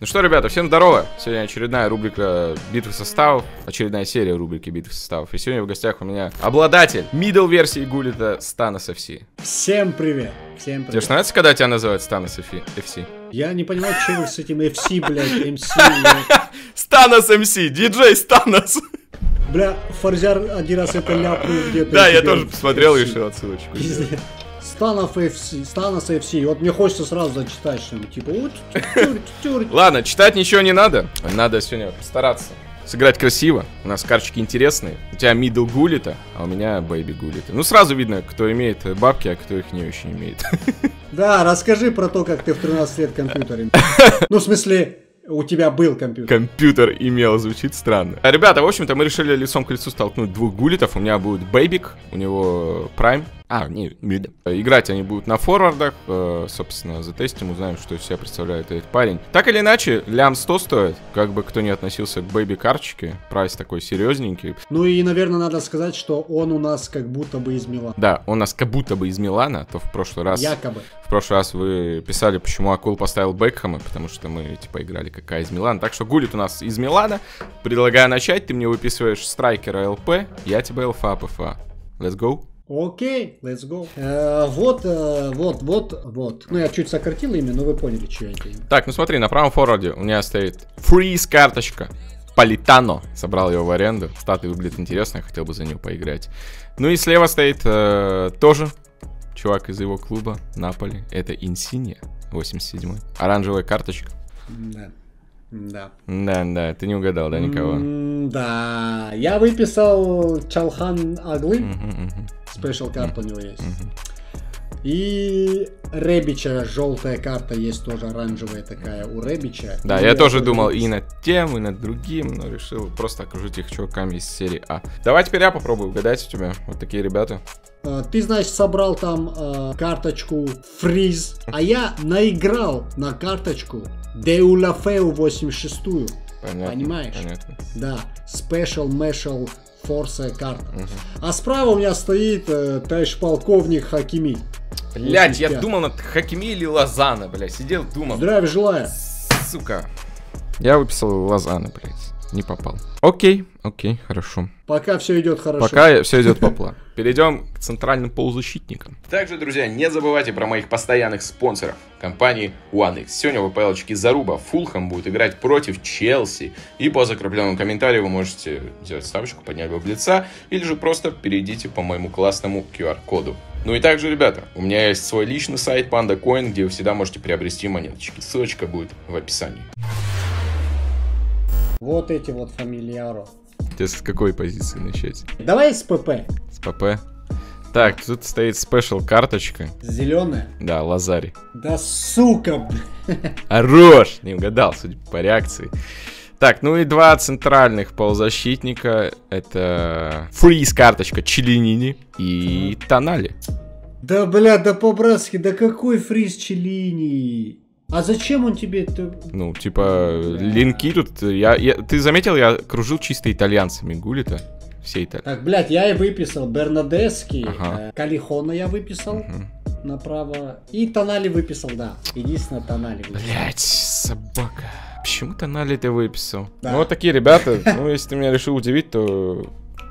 Ну что, ребята, всем здорово! Сегодня очередная рубрика битвы составов, очередная серия рубрики битвы составов. И сегодня в гостях у меня обладатель middle версии гулита Станос FC. Всем привет! Всем Тебе привет! же нравится, когда тебя называют Станос FC? Я не понимаю, что вы с этим FC, блядь, MC, блядь. Станос MC, диджей Станос! Бля, Фарзяр один раз это ляпнул где-то. Да, я тоже посмотрел и решил отсылочку. Станов FC, Станос FC. Вот мне хочется сразу зачитать что-нибудь, типа. Ладно, читать ничего не надо. Надо сегодня постараться. Сыграть красиво. У нас карточки интересные. У тебя middle Гуллита, а у меня baby Гуллита. Ну, сразу видно, кто имеет бабки, а кто их не очень имеет. Да, расскажи про то, как ты в 13 лет компьютере. Ну, в смысле, у тебя был компьютер. Компьютер имел, звучит странно. А, Ребята, в общем-то, мы решили лицом к лицу столкнуть двух Гуллитов. У меня будет Бэйбик, у него Prime. А, не, mid. Играть они будут на форвардах. Э, собственно, затестим, узнаем, что из себя представляет этот парень. Так или иначе, лям 100 стоит. Как бы кто ни относился к baby карточке, price такой серьезненький. Ну и, наверное, надо сказать, что он у нас как будто бы из Милана. Да, он у нас как будто бы из Милана, то в прошлый раз... Якобы. В прошлый раз вы писали, почему Акул поставил Бекхэма, потому что мы, типа, играли какая из Милана. Так что Гулит у нас из Милана. Предлагаю начать. Ты мне выписываешь страйкера ЛП, я тебе ЛФА ПФА. Let's go. Окей, let's go. Э, вот, э, вот, вот, вот. Ну, я чуть сократил имя, но вы поняли, что это имя. Так, ну смотри, на правом форварде у меня стоит фриз карточка. Политано. Собрал его в аренду. Статы выглядит интересно, я хотел бы за него поиграть. Ну и слева стоит э, тоже чувак из его клуба Наполи. Это Инсинья, 87-й. Оранжевая карточка. Да. Да. Да, да, ты не угадал, да, никого? М, Да. Я выписал Чалхан Аглы. Мгм, мгм. Спешл карта у него есть. И Ребича желтая карта есть тоже оранжевая такая у Ребича. Да, И я тоже думал и над тем, и над другим, но решил просто окружить их чуваками из серии А. Давай теперь я попробую угадать у тебя. Вот такие ребята. А, Ты, значит, собрал там а, карточку Фриз, а я наиграл на карточку Деулафеу 86-ю. Понятно, Понимаешь? Понятно. Да, Special Meshal Force карта. А справа у меня стоит э, товарищ полковник Хакими. Блять, я 85. думал над Хакими или Лозана, блядь. Сидел, думал. Здравия желаю. Сука. Я выписал Лозана, блядь. Не попал. Окей, окей, хорошо. Пока все идет хорошо. Пока все идет по плану. Перейдем к центральным полузащитникам. Также, друзья, не забывайте про моих постоянных спонсоров. Компании OneX. Сегодня в ПЛочке Заруба Фулхэм будет играть против Челси. И по закрепленному комментарию вы можете сделать ставочку, поднять в лица, или же просто перейдите по моему классному QR-коду. Ну и также, ребята, у меня есть свой личный сайт PandaCoin, где вы всегда можете приобрести монеточки. Ссылочка будет в описании. Вот эти вот фамильяро. Тебе с какой позиции начать? Давай с ПП. С ПП? Так, тут стоит спешл карточка. Зеленая. Да, Лазари. Да сука, бля. Хорош! Не угадал, судя по реакции. Так, ну и два центральных полузащитника. Это фриз карточка Челинини и Тонали. Да, бля, да по-братски, да какой фриз Челини? А зачем он тебе это? Ну, типа, линки тут... Я, я- ты заметил, я кружил чисто итальянцами Гулита. Все итальянцы. Так, блядь, я и выписал Бернадески, Ага. э, Калихона я выписал направо. И Тонали выписал, да. Единственное, Тонали выписал. Блять, собака. Почему Тонали ты выписал? Да. Ну, вот такие ребята. Ну, если ты меня решил удивить, то...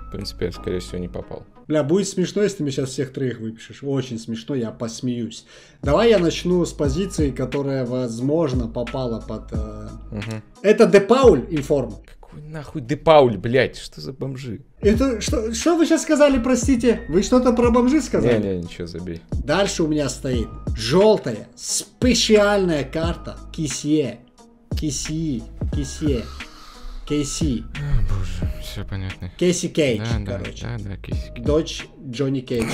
В принципе, я, скорее всего, не попал. Бля, будет смешно, если ты мне сейчас всех троих выпишешь. Очень смешно, я посмеюсь. Давай я начну с позиции, которая, возможно, попала под... э, Мгм. Это Де Пауль информ. Какой нахуй Депауль, блять, что за бомжи? Это что, что вы сейчас сказали, простите? Вы что-то про бомжи сказали? Не-не, ничего, забей. Дальше у меня стоит желтая специальная карта Кисье. Кисьи. Кисье. Кейси. А, боже, все понятно. Кейси Кейдж, Да, короче. да, да, кисики. Дочь Джонни Кейджа.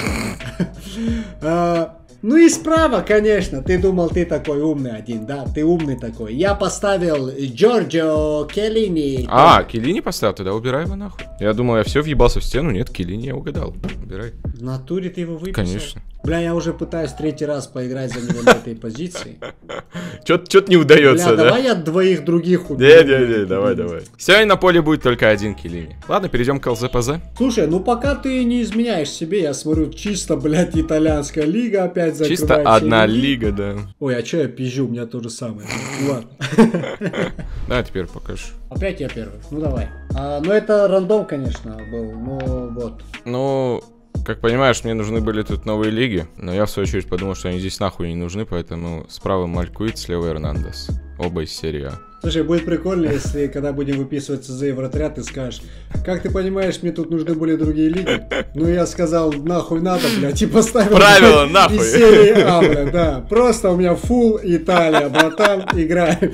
А, Ну и справа, конечно, ты думал, ты такой умный один, да, ты умный такой. Я поставил Джорджо Келлини. А, Келини поставил, тогда убирай его нахуй. Я думал, я все въебался в стену, нет, Келини я угадал. Убирай. В натуре ты его выписал? Конечно. Бля, я уже пытаюсь третий раз поиграть за него на этой позиции. Что-то не удается, да? давай я двоих других убью. Не-не-не, давай, давай. Сегодня на поле будет только один Килини. Ладно, перейдем к ЛЗПЗ. Слушай, ну пока ты не изменяешь себе, я смотрю, чисто, блядь, итальянская лига опять закрывает Чисто одна лига, да. Ой, а чё я пизжу, у меня то же самое. Ладно. Да, теперь покажешь. Опять я первый. Ну давай. А, ну это рандом, конечно, был. Ну вот. Ну, как понимаешь, мне нужны были тут новые лиги, но я в свою очередь подумал, что они здесь нахуй не нужны, поэтому справа Малькуит, слева Эрнандес. Оба из серии А. Слушай, будет прикольно, если когда будем выписывать ЦЗ и вратаря, ты скажешь, как ты понимаешь, мне тут нужны были другие лиги. Ну я сказал, нахуй надо, блядь, и поставил Правило, блядь, нахуй. из серии А, блядь, да. Просто у меня фул Италия, братан, играем.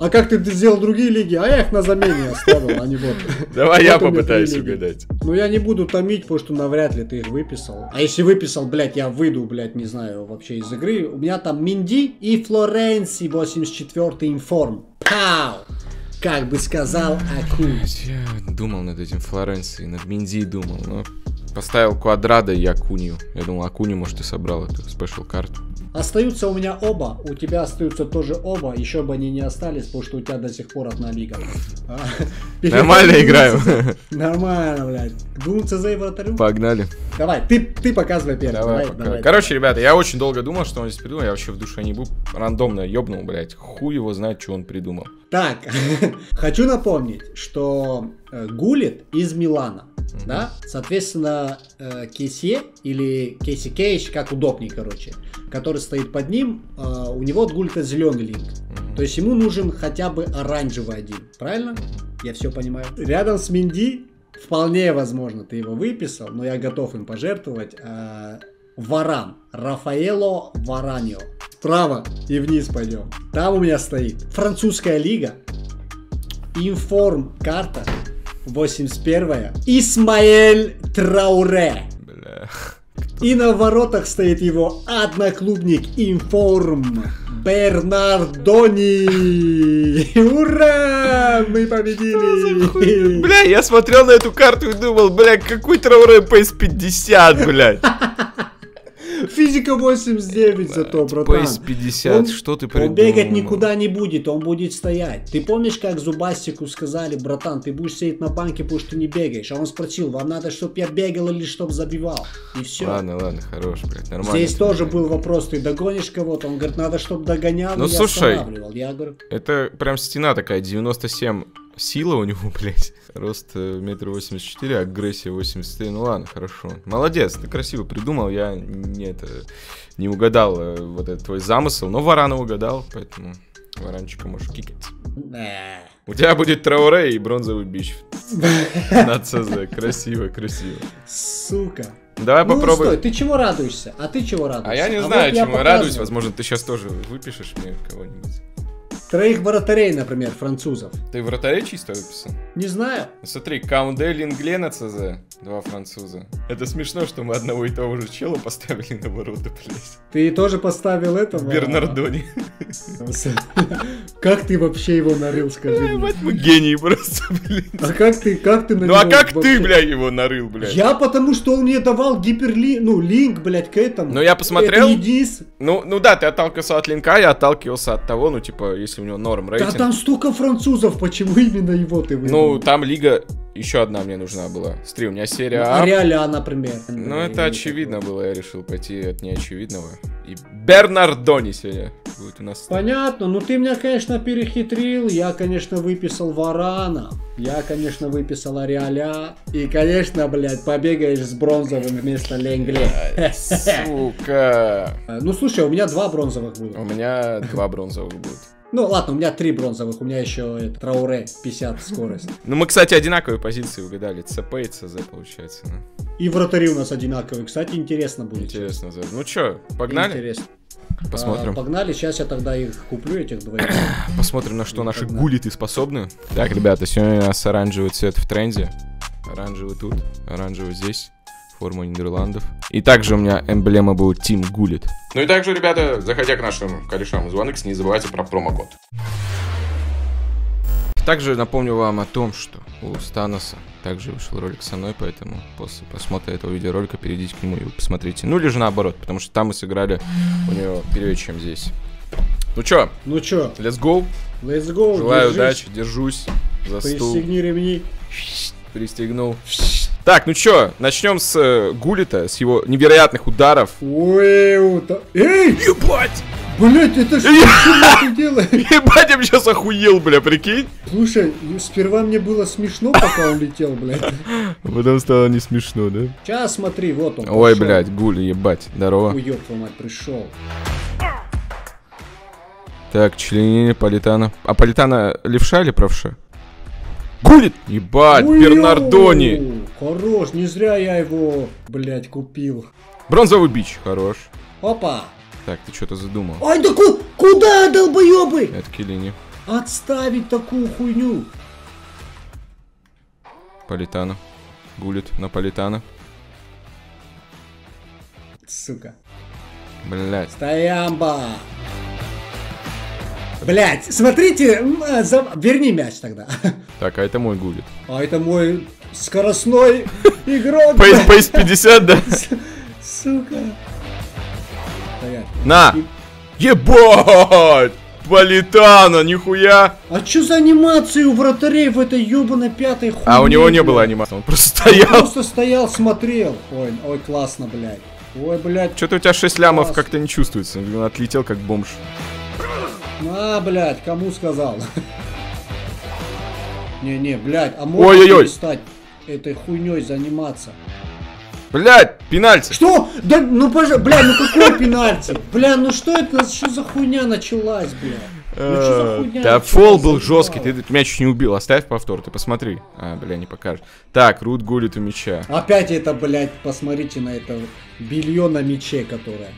А как ты сделал другие лиги? А я их на замене оставил, а не вот. Давай я попытаюсь угадать. Ну я не буду томить, потому что навряд ли ты их выписал. А если выписал, блядь, я выйду, блядь, не знаю, вообще из игры. У меня там Минди и Флоренси 84 информ. Пау! Как бы сказал Акун. Я думал над этим Флоренцией, над Минди думал, но поставил Квадрада и Акунью. Я думал, Акунью, может, ты собрал эту спешл карту. Остаются у меня оба, у тебя остаются тоже оба, еще бы они не остались, потому что у тебя до сих пор одна лига. А, Нормально играем. Нормально, блядь. Двум ЦЗ и вратарю. Погнали. Давай, ты, ты показывай первый. Давай, Давай, давай. Короче, ребята, я очень долго думал, что он здесь придумал. Я вообще в душе не был. Рандомно ёбнул, блядь. Хуй его знает, что он придумал. Так, хочу напомнить, что э, Гулит из Милана, да, соответственно, э, Кейсе или Кейси Кейш, как удобней, короче, который стоит под ним, э, у него от зеленый линк. То есть ему нужен хотя бы оранжевый один, правильно? Я все понимаю. Рядом с Минди вполне возможно ты его выписал, но я готов им пожертвовать. э, Варан. Рафаэло Вараньо. Справа и вниз пойдем. Там у меня стоит французская лига. Информ карта. 81 Исмаэль Трауре. Бля. И на воротах стоит его одноклубник Информ Бернардони. Ура! Мы победили! Бля, я смотрел на эту карту и думал, бля, какой Трауре Пейс 50, блядь. Физика 89 зато, братан. Пейс 50, Он- что ты Он придумал? бегать никуда не будет, он будет стоять. Ты помнишь, как Зубастику сказали, братан, ты будешь сидеть на банке, потому что ты не бегаешь. А он спросил, вам надо, чтобы я бегал или чтобы забивал? И все. Ладно, ладно, хорош, блядь, нормально. Здесь тоже блядь. был вопрос, ты догонишь кого-то? Он говорит, надо, чтобы догонял, Ну, и слушай. останавливал. Я говорю, Это прям стена такая, 97 сила у него, блядь. Рост э, метр восемьдесят четыре, агрессия 83. Ну ладно, хорошо. Молодец, ты красиво придумал. Я не, это, не угадал э, вот этот твой замысел, но Варана угадал, поэтому Варанчика можешь кикать. «Э, У тебя будет Трауре и бронзовый бич на ЦЗ. Красиво, красиво. сука. Давай Ну, попробуем. стой, ты чего радуешься? А ты чего радуешься? А я не вот знаю, чему я радуюсь. Возможно, ты сейчас тоже выпишешь мне кого-нибудь. Троих вратарей, например, французов. Ты вратарей чисто выписал? Не знаю. Смотри, Каунде Лингле на ЦЗ, два француза. Это смешно, что мы одного и того же чела поставили на ворота, блядь. Ты тоже поставил этого? Бернардони. Как ты вообще его нарыл, скажи мне? Ебать, мы гении просто, блядь. А как ты, как ты на Ну а как ты, вообще- блядь, его нарыл, блядь? Я потому что он мне давал гиперли... ну, линк, блядь, к этому. Ну, я посмотрел. Это единс- Ну, ну да, ты отталкивался от линка, я отталкивался от того, ну, типа, если у него норм Да рейтинг. там столько французов, почему именно его ты выбрал? Ну, там лига еще одна мне нужна была. Смотри, у меня серия А А. Реаля, например. Ну, это очевидно было, я решил пойти от неочевидного. И Бернардони сегодня будет у нас. Понятно, ну ты меня, конечно, перехитрил. Я, конечно, выписал Варана. Я, конечно, выписал Ариаля. И, конечно, блядь, побегаешь с бронзовым вместо Ленгле. Сука. Ну, слушай, у меня два бронзовых будут. У меня два бронзовых будет. Ну, ладно, у меня три бронзовых. У меня еще это, Трауре 50 скорость. Ну, мы, кстати, одинаковые позиции угадали. ЦП и ЦЗ, получается. ну. И вратари у нас одинаковые. Кстати, интересно будет. Интересно. Ну чё, погнали? Интересно. Посмотрим. А, погнали, сейчас я тогда их куплю, этих двоих. Посмотрим, на что наши Погнали. гулиты способны. Так, ребята, сегодня у нас оранжевый цвет в тренде. Оранжевый тут, оранжевый здесь. Форма Нидерландов. И также у меня эмблема будет Team Гулит. Ну и также, ребята, заходя к нашим корешам из OneX, не забывайте про промокод. Также напомню вам о том, что у Станоса также вышел ролик со мной, поэтому после просмотра этого видеоролика перейдите к нему и посмотрите. Ну или же наоборот, потому что там мы сыграли у него вперед, чем здесь. Ну чё? Ну чё? Let's go. Let's go. Желаю держись. удачи, держусь за стул. Пристегни ремни. Пристегнул. Так, ну чё, начнем с э, Гулита, с его невероятных ударов. Ой, ута... Эй! Ебать! Блять, это что ты делаешь? Ебать, я сейчас охуел, бля, прикинь. Слушай, сперва мне было смешно, пока он летел, блядь. Потом стало не смешно, да? Сейчас смотри, вот он. Ой, пошел. блядь, Гули, ебать, здорово. Ой, ёб твою мать, пришел. Так, членение Политана. А Политана левша или правша? Гулит! Ебать, Ой, Бернардони! Хорош, не зря я его, блядь, купил. Бронзовый бич, хорош. Опа! Так, ты что-то задумал. Ай, да ку куда, долбоебы? Это Килини. Отставить такую хуйню. Политана. Гулит на Политана. Сука. Блять. Стоямба. Блять, смотрите, а, за... верни мяч тогда. Так, а это мой гулит. А это мой скоростной игрок. Пейс 50, да? Сука. На! Ебать! Политана, нихуя! А чё за анимации у вратарей в этой ёбаной пятой хуйне? А у него не было анимации, он просто стоял. Он просто стоял, смотрел. Ой, ой, классно, блядь. Ой, блядь. Что-то у тебя 6 лямов как-то не чувствуется. Он отлетел как бомж. А, блядь, кому сказал? Не-не, блядь, а можно перестать этой хуйней заниматься? Блядь, пенальти. Что? Да, ну пожалуйста, бля, ну какой пенальти? Бля, ну что это, что за хуйня началась, бля? Ну, хуйня да фол был жесткий, ты меня чуть не убил. Оставь повтор, ты посмотри. А, бля, не покажешь. Так, Рут гулит у мяча. Опять это, блядь, посмотрите на это белье на мяче, которое.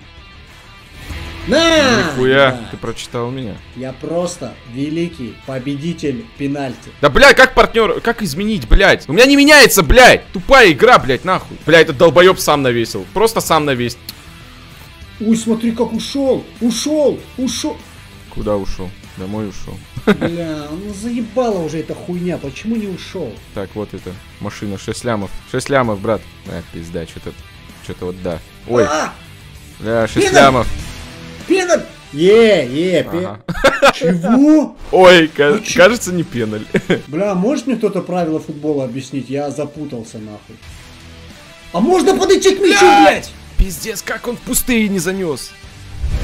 На! Нихуя, да. ты прочитал меня. Я просто великий победитель пенальти. Да, блядь, как партнер, как изменить, блядь? У меня не меняется, блядь. Тупая игра, блядь, нахуй. Блядь, этот долбоеб сам навесил. Просто сам навесил. Ой, смотри, как ушел, ушел, ушел. Куда ушел? Домой ушел. Бля, ну заебала уже эта хуйня, почему не ушел? Так, вот это, машина, 6 лямов. 6 лямов, брат. А, пизда, что-то, что-то вот да. Ой. А! Бля, 6 лямов. Пеналь! Е, е, ага. Чего? Ой, ну, кажется, не пеналь. Бля, может мне кто-то правила футбола объяснить? Я запутался нахуй. А можно подойти к мячу, блядь? Пиздец, как он в пустые не занес.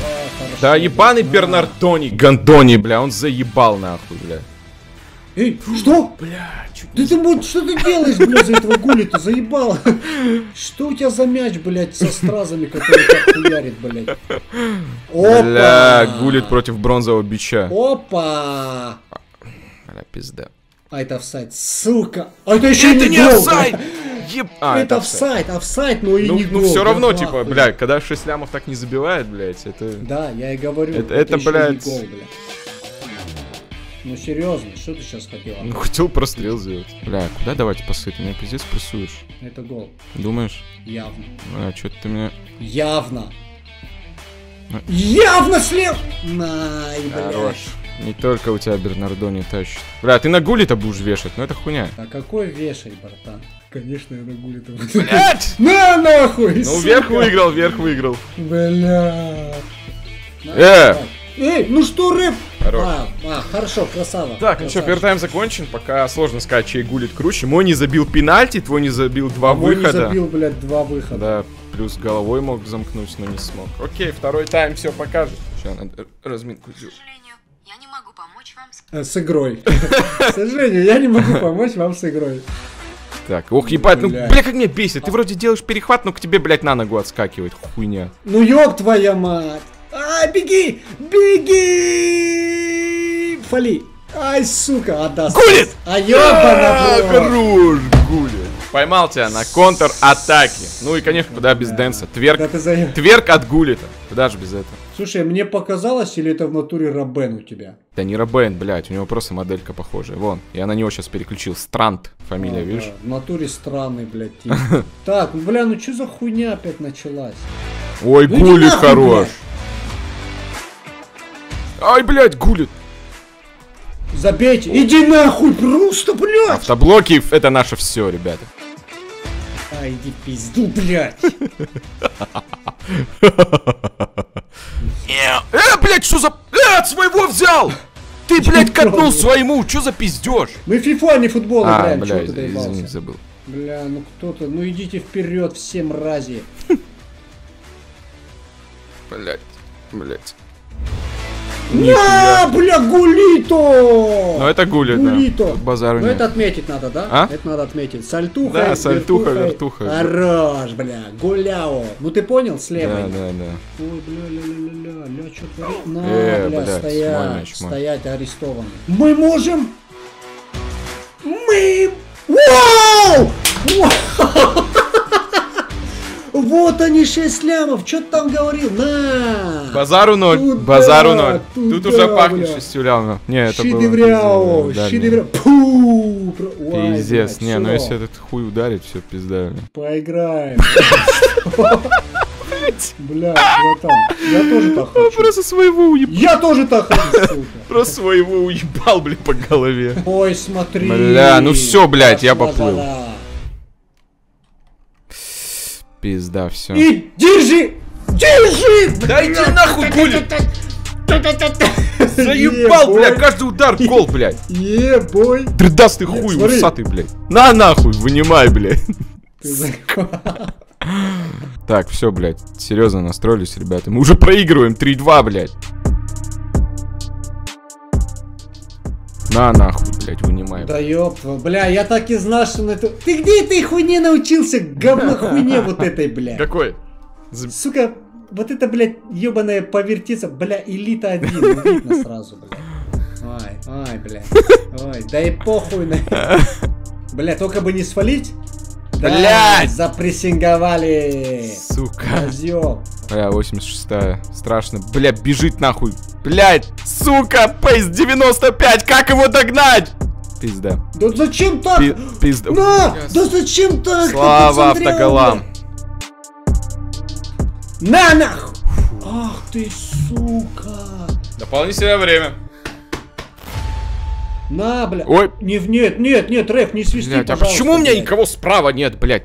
А, да, ебаный да. Бернардони, Гандони, бля, он заебал нахуй, бля. Эй, что? Бля, чуть да ты, что ты делаешь, бля, за этого гули ты заебал? Что у тебя за мяч, блядь, со стразами, который так хуярит, блядь? Опа! Бля, гулит против бронзового бича. Опа! Бля, пизда. А это офсайд, сука! А это еще это не, не офсайд! Еб... А, это офсайд, офсайд, но и ну, не ну, гол. Ну все равно, да, типа, блядь, когда 6 лямов так не забивает, блядь, это... Да, я и говорю. Это, это, это блядь... Гол, блядь. Ну серьезно, что ты сейчас хотел? Ну хотел прострел сделать. Бля, куда давайте посыть? Ты меня пиздец прессуешь. Это гол. Думаешь? Явно. А, что ты меня... Явно. А... Явно слева! Най, Хорош. Не только у тебя Бернардони тащит. Бля, ты на гули-то будешь вешать, ну это хуйня. А какой вешать, братан? Конечно, я на гули-то буду. Блять! На нахуй! Ну, вверх выиграл, вверх выиграл. Бля. Э! Эй, ну что рэп? Хорош. А, а, хорошо, красава. Так, ну что, пертайм закончен. Пока сложно сказать, чей гулит круче. Мой не забил пенальти, твой не забил два а выхода. Мой не забил, блядь, два выхода. Да, плюс головой мог замкнуть, но не смог. Окей, второй тайм все покажет. Сейчас надо разминку сделать. Я не могу помочь вам с... Э, с игрой. К сожалению, я не могу помочь вам с игрой. Так, ох, ебать, ну, бля, как меня бесит. Ты вроде делаешь перехват, но к тебе, блядь, на ногу отскакивает. Хуйня. Ну, ёб твоя мать. А, беги! Беги! Фали! Ай, сука, отдаст. Гулит! А ёбана, Хорош, гулит. Поймал тебя на контр-атаке. Ну и, конечно, куда без дэнса. Тверк, да. Тверк от гулита. Куда же без этого? Слушай, мне показалось, или это в натуре Робен у тебя? Да не Робен, блядь, у него просто моделька похожая. Вон, я на него сейчас переключил. Странт, фамилия, а, видишь? Да. В натуре странный, блядь, тип. Так, бля, ну что за хуйня опять началась? Ой, ну гулит хорош. Ай, блядь, гулит. Забейте. Иди нахуй, просто, блядь. Автоблоки это наше все, ребята. Ай, иди пизду, блядь. Э, блядь, что за... Э! Блядь, своего взял! Ты, блядь, катнул своему, что за пиздеж? Мы фифа, а не футбол А, играем, бля, чё ты из- доебался? извини, забыл. Бля, ну кто-то, ну идите вперед все мрази. Блядь, блядь. На, бля, гулито! Ну это гулит, да. Гулито. Тут Базару Ну это отметить надо, да? А? Это надо отметить. Сальтуха, Да, сальтуха, вертуха. Хорош, бля, гуляо. Ну ты понял, слева. Да, да, да. Ой, бля, ля, ля, ля, ля, ля, что творит? На, Э, бля, мой стоять, стоять, арестованы. Мы можем... Мы... Вау! Вау! Вот они, 6 лямов, что ты там говорил? На! Базару ноль, Туда, базару ноль. Тут туда, уже пахнет бля. шестью лямов. Не, это было... Шедевряо. Пу! Пиздец, не, ну если этот хуй ударит, все пизда. Поиграем. Бля, братан, я тоже так хочу. Просто своего уебал. Я тоже так хочу, сука. Просто своего уебал, блин, по голове. Ой, смотри. Бля, ну всё, блядь, я поплыл. Пизда, все. И держи! Держи! Дайте нахуй, гулит! Заебал, бля, каждый удар гол, блядь. Ебой! Тридастый хуй, усатый, блядь. На нахуй, вынимай, блядь. Так, все, блядь, серьезно настроились, ребята. Мы уже проигрываем 3-2, блядь. На нахуй, блядь, вынимай. Да ёб бля, я так и знал, что на это... Ты где этой хуйне научился? Говно хуйне вот этой, бля. Какой? Сука, вот это, блядь, ебаная повертится, бля, элита один, видно сразу, бля. Ай, ай, бля. Ой, да и похуй на Бля, только бы не свалить. Да, Блядь! запрессинговали. Сука. Разъёб. Бля, 86-я. Страшно. Бля, бежит нахуй. Блядь, сука, пейс 95, как его догнать? Пизда. Да зачем так? Пи- пизда. На! Да зачем так? Слава автоголам. На нахуй! Ах ты, сука! Дополнительное время. На, бля. Ой. Не, нет, нет, нет, Рэф, не свисти, Блядь, а пожалуйста, почему у меня блядь. никого справа нет, блядь?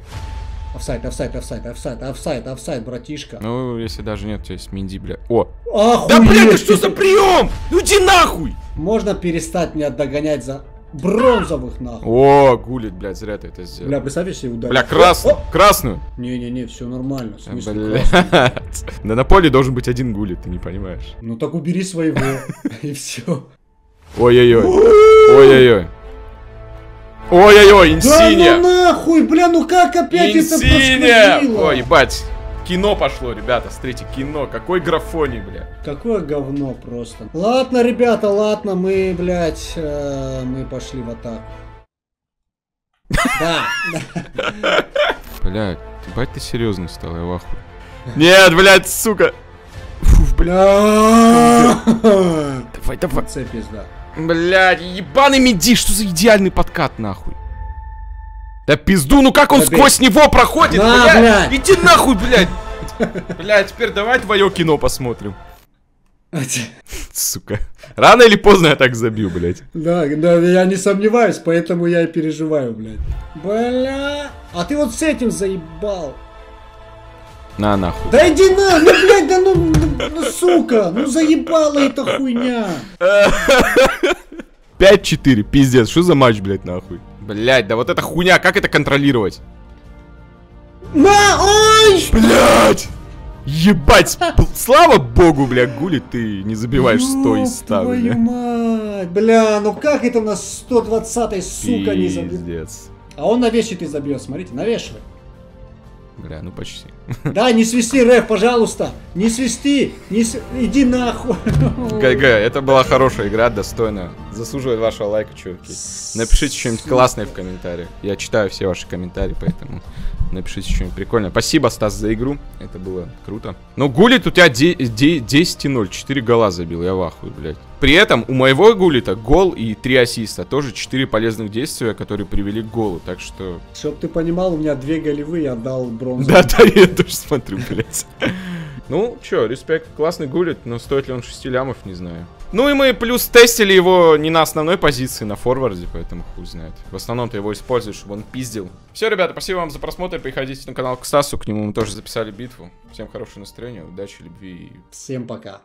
Офсайд, офсайд, офсайд, офсайд, офсайд, офсайд, братишка. Ну, если даже нет, тебя есть Минди, блядь. О. Охуеть! Да, блядь, ты что за прием? Ну иди нахуй! Можно перестать меня догонять за бронзовых, нахуй. О, гулит, блядь, зря ты это сделал. Бля, представь, если ударить. Бля, красную, красную. Не-не-не, все нормально, в смысле? Блядь. Да на поле должен быть один гулит, ты не понимаешь. Ну так убери своего, и все. Ой-ой-ой. Ой-ой-ой. Ой-ой-ой, Да инсиния. ну нахуй, бля, ну как опять это Инсиния. проскочило? Ой, ебать. Кино пошло, ребята, смотрите, кино. Какой графоний, бля. Какое говно просто. Ладно, ребята, ладно, мы, блядь, э, мы пошли в атаку. Да, да. Блядь, ебать ты серьезный стал, я в ахуе. Нет, блядь, сука. Фу, Бля. Давай, давай. Це пизда. Блядь, ебаный меди, что за идеальный подкат, нахуй? Да пизду, ну как он Забей. сквозь него проходит, На, блядь? блядь. Иди нахуй, блядь. Блядь, теперь давай твое кино посмотрим. Сука. Рано или поздно я так забью, блядь. Да, да, я не сомневаюсь, поэтому я и переживаю, блядь. Бля. А ты вот с этим заебал. На нахуй. Да иди на, ну, блядь, да ну, ну, сука, ну заебала эта хуйня. 5-4, пиздец, что за матч, блядь, нахуй? Блядь, да вот эта хуйня, как это контролировать? На, ой! Блядь! Ебать, слава богу, бля, гули ты не забиваешь 100 из 100, Ёб твою бля. мать, бля, ну как это на 120-й, сука, не забил? Пиздец. А он навешивает и забьет, смотрите, навешивай. Бля, ну почти. Да, не свисти, Рэф, пожалуйста, не свисти, не с- иди нахуй. ГГ, это была хорошая игра, достойная. Заслуживает вашего лайка, чуваки. Напишите что-нибудь классное в комментариях. Я читаю все ваши комментарии, поэтому напишите что-нибудь прикольное. Спасибо, Стас, за игру. Это было круто. Ну, Гулит у тебя де- де- 10-0, 4 гола забил, я в ахуе, блядь. При этом у моего Гулита гол и 3 ассиста. Тоже 4 полезных действия, которые привели к голу. Так что... Чтоб ты понимал, у меня две голевые, я отдал бронзу. Да, да, я тоже смотрю, блядь. Ну, чё, респект, классный гулит, но стоит ли он 6 лямов, не знаю. Ну и мы плюс тестили его не на основной позиции, на форварде, поэтому хуй знает. В основном ты его используешь, чтобы он пиздил. Все, ребята, спасибо вам за просмотр, приходите на канал к Стасу, к нему мы тоже записали битву. Всем хорошего настроения, удачи, любви и Всем пока.